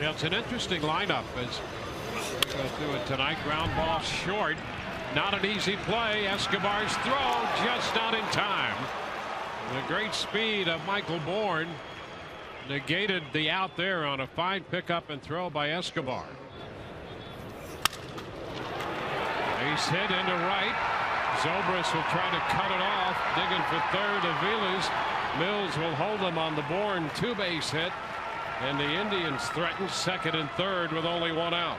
Yeah, it's an interesting lineup as go through it tonight. Ground ball short. Not an easy play. Escobar's throw just not in time. The great speed of Michael Bourn negated the out there on a fine pickup and throw by Escobar. Base hit into right. Zobrist will try to cut it off. Digging for third. Aviles. Mills will hold them on the Bourn two base hit. And the Indians threaten second and third with only one out.